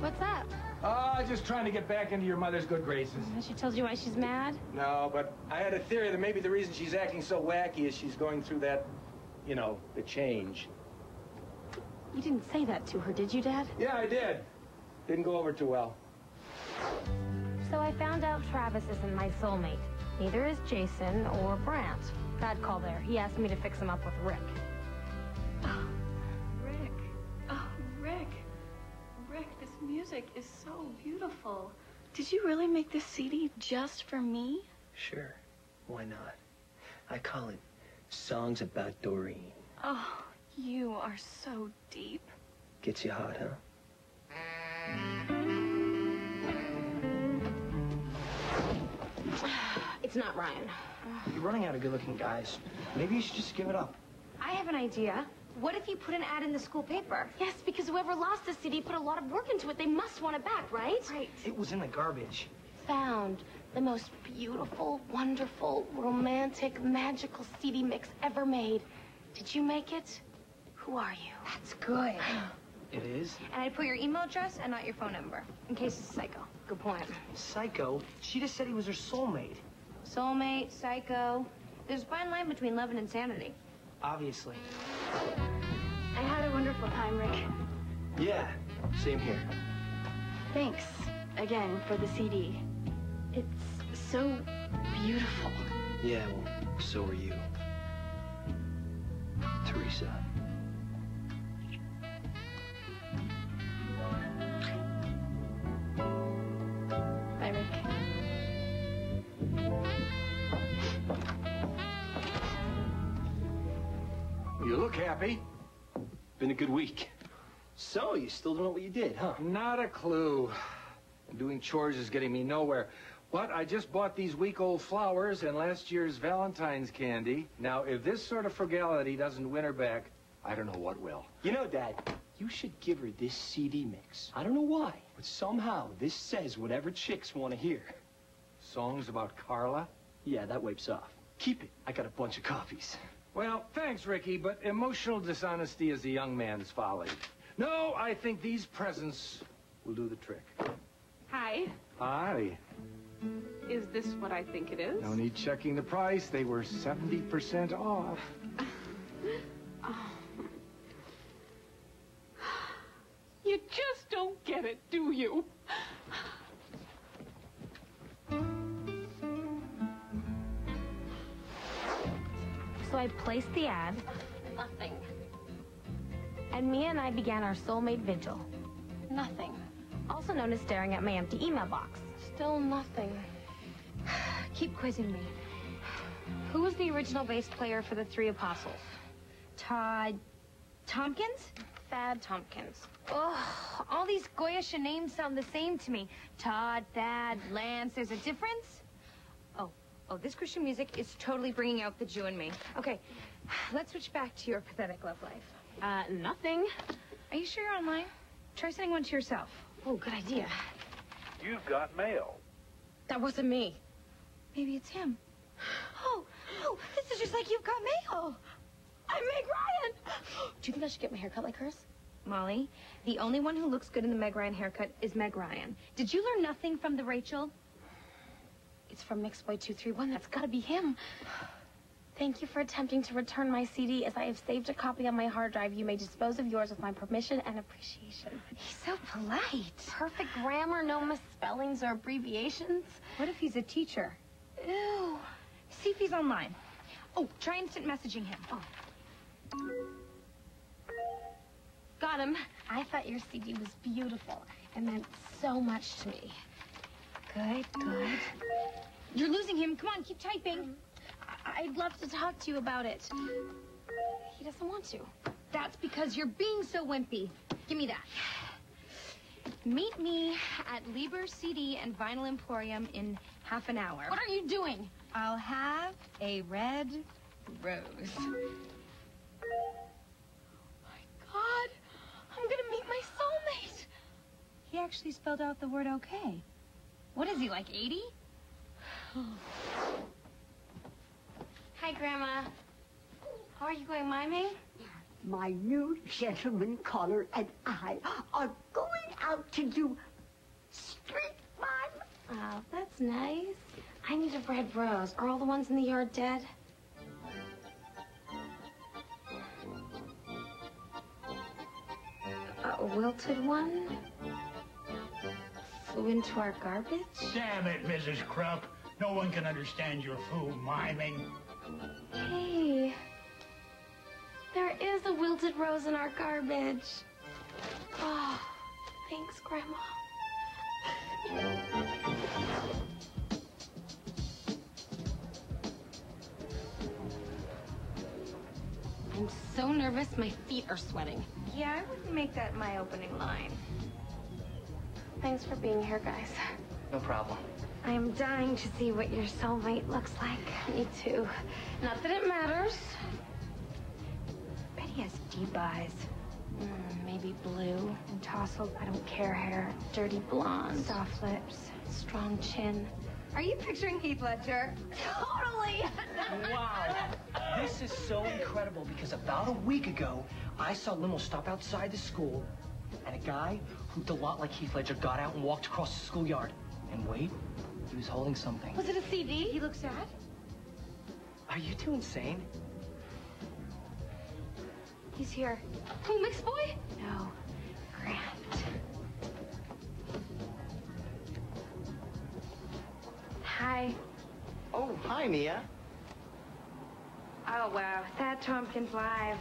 What's up? Oh, just trying to get back into your mother's good graces. She told you why she's mad? No, but I had a theory that maybe the reason she's acting so wacky is she's going through that, you know, the change. You didn't say that to her, did you, Dad? Yeah, I did. Didn't go over too well. So I found out Travis isn't my soulmate. Neither is Jason or Brant. Bad call there. He asked me to fix him up with. Rick. Music is so beautiful. Did you really make this CD just for me? Sure. Why not? I call it Songs About Doreen. Oh, you are so deep. Gets you hot, huh? It's not Ryan. You're running out of good-looking guys. Maybe you should just give it up. I have an idea. What if you put an ad in the school paper? Yes, because whoever lost the CD put a lot of work into it. They must want it back, right? Right. It was in the garbage. Found the most beautiful, wonderful, romantic, magical CD mix ever made. Did you make it? Who are you? That's good. It is? And I'd put your email address and not your phone number, in case it's psycho. Good point. Psycho? She just said he was her soulmate. Soulmate, psycho. There's a fine line between love and insanity. Obviously. I had a wonderful time, Rick. Yeah, same here. Thanks again for the CD. It's so beautiful. Yeah, well, so are you. Teresa. Look happy. Been a good week. So, you still don't know what you did, huh? Not a clue. Doing chores is getting me nowhere. But I just bought these week-old flowers and last year's Valentine's candy. Now, if this sort of frugality doesn't win her back, I don't know what will. You know, Dad, you should give her this CD mix. I don't know why, but somehow this says whatever chicks want to hear. Songs about Carla? Yeah, that wipes off. Keep it. I got a bunch of copies. Well, thanks, Ricky, but emotional dishonesty is a young man's folly. No, I think these presents will do the trick. Hi. Hi. Is this what I think it is? No need checking the price. They were 70% off. Oh. You just don't get it, do you? Placed the ad. Nothing. And Mia and I began our soulmate vigil. Nothing. Also known as staring at my empty email box. Still nothing. Keep quizzing me. Who was the original bass player for the Three Apostles? Todd Tompkins? Thad Tompkins. Oh, all these Goyish names sound the same to me. Todd, Thad, Lance. There's a difference? Oh, this Christian music is totally bringing out the Jew in me. Okay, let's switch back to your pathetic love life. Uh, nothing. Are you sure you're online? Try sending one to yourself. Oh, good idea. You've got mail. That wasn't me. Maybe it's him. Oh, oh, this is just like you've got mail. I'm Meg Ryan. Do you think I should get my hair cut like hers? Molly, the only one who looks good in the Meg Ryan haircut is Meg Ryan. Did you learn nothing from the Rachel? It's from Mixboy231. That's gotta be him. Thank you for attempting to return my CD. As I have saved a copy on my hard drive, you may dispose of yours with my permission and appreciation. He's so polite. Perfect grammar, no misspellings or abbreviations. What if he's a teacher? Ew. See if he's online. Oh, try instant messaging him. Oh. Got him. I thought your CD was beautiful. It meant so much to me. Good, good. You're losing him. Come on, keep typing. I- I'd love to talk to you about it. He doesn't want to. That's because you're being so wimpy. Give me that. Meet me at Lieber CD and Vinyl Emporium in half an hour. What are you doing? I'll have a red rose. my God, I'm gonna meet my soulmate. He actually spelled out the word okay. What is he, like 80? Hi, Grandma. How are you going miming? My new gentleman caller and I are going out to do street fun. Oh, that's nice. I need a red rose. Are all the ones in the yard dead? A wilted one? Flew into our garbage? Damn it, Mrs. Crump. No one can understand your fool miming. Hey, there is a wilted rose in our garbage. Oh, thanks, Grandma. I'm so nervous, my feet are sweating. Yeah, I wouldn't make that my opening line. Thanks for being here, guys. No problem. I am dying to see what your soulmate looks like. Me too. Not that it matters. Bet he has deep eyes. Mm, maybe blue and tousled, I don't care hair, dirty blonde, Soft lips. strong chin. Are you picturing Heath Ledger? Totally! Wow. This is so incredible because about a week ago, I saw Limo stop outside the school, and a guy who looked a lot like Heath Ledger got out and walked across the schoolyard. And wait, he was holding something. Was it a CD? He looks sad. Are you two insane? He's here. Who, Mix Boy? No, Grant. Hi. Oh, hi, Mia. Oh, wow. Thad Tompkins live.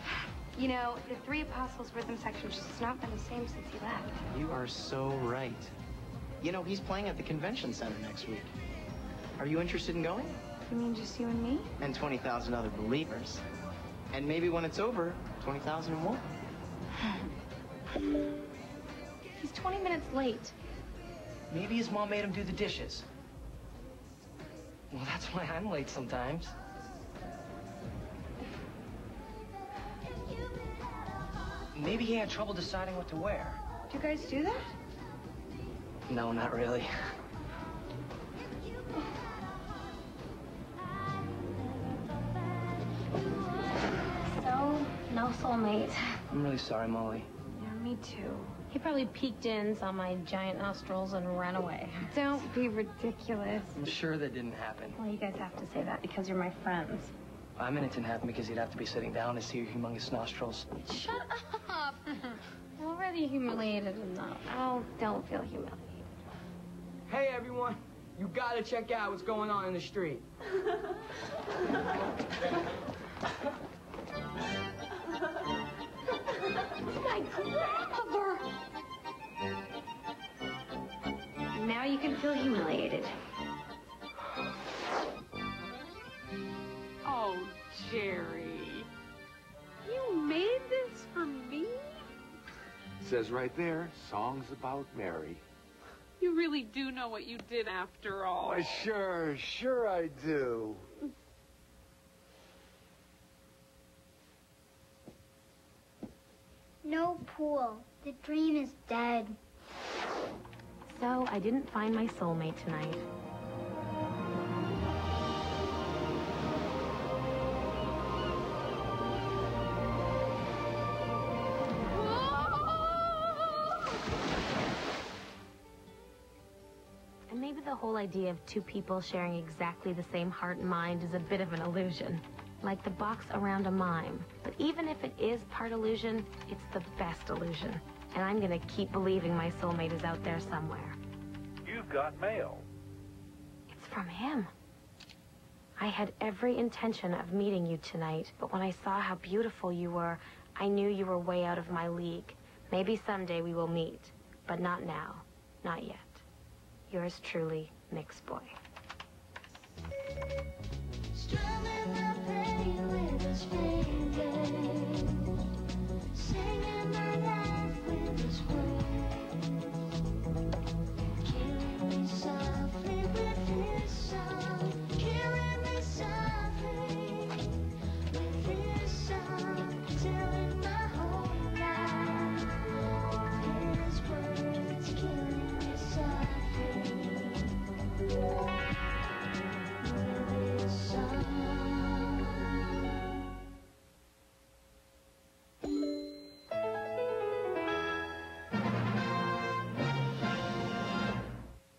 You know, the Three Apostles Rhythm section just has not been the same since he left. You are so right. You know, he's playing at the convention center next week. Are you interested in going? You mean just you and me? And 20,000 other believers. And maybe when it's over, 20,000 or more. He's 20 minutes late. Maybe his mom made him do the dishes. Well, that's why I'm late sometimes. Maybe he had trouble deciding what to wear. Do you guys do that? No, not really. So, no soulmate. I'm really sorry, Molly. Yeah, me too. He probably peeked in, saw my giant nostrils, and ran away. Don't be ridiculous. I'm sure that didn't happen. Well, you guys have to say that because you're my friends. I mean, it didn't happen because he'd have to be sitting down to see your humongous nostrils. Shut up! I'm already humiliated enough. Oh, don't feel humiliated. Hey everyone, you gotta check out what's going on in the street. My grandmother! Now you can feel humiliated. Oh, Jerry. You made this for me? Says right there, songs about Mary. You really do know what you did after all. Why, sure, sure I do. No pool. The dream is dead. So, I didn't find my soulmate tonight. And maybe the whole idea of two people sharing exactly the same heart and mind is a bit of an illusion. Like the box around a mime. But even if it is part illusion, it's the best illusion. And I'm gonna keep believing my soulmate is out there somewhere. You've got mail. It's from him. I had every intention of meeting you tonight, but when I saw how beautiful you were, I knew you were way out of my league. Maybe someday we will meet, but not now. Not yet. Yours truly, Mix Boy. Strumming the pain with.